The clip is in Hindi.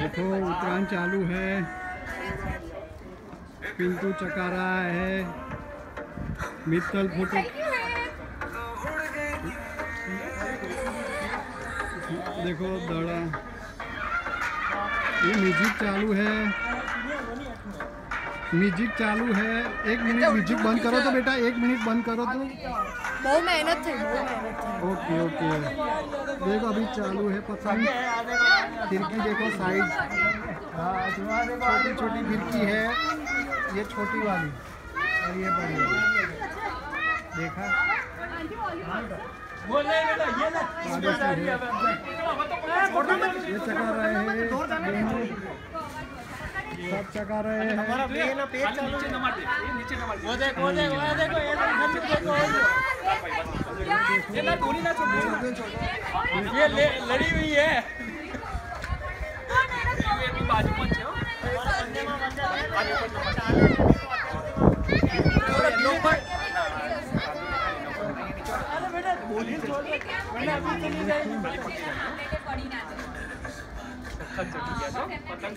देखो उत्तरायण चालू है। पिंटू चका रहा है। मित्तल फ़ोटो। देखो, दड़ा। ये म्यूज़िक चालू है। म्यूजिक चालू है एक मिनट म्यूजिक बंद करो तो बेटा एक मिनट बंद करो तो બહુ મહેનત થઈ બહુ મહેનત થઈ ओके ओके देखो अभी चालू है पतंग खिड़की देखो साइड छोटी छोटी खिड़की है ये छोटी वाली और ये बड़ी वाली देखा आगे से है। ये चका रहे हैं हमारा पेट ना पेट चालू दोनों सब चका रहे हैं वो देखो वो देखो वो देखो ये देखो देखो ये ना गोली ना छोड़ ये ले लड़ी हुई है। ये भी बाजू में है अरे बेटा गोली छोड़ दे। मैंने अभी चली जाएगी पतंग।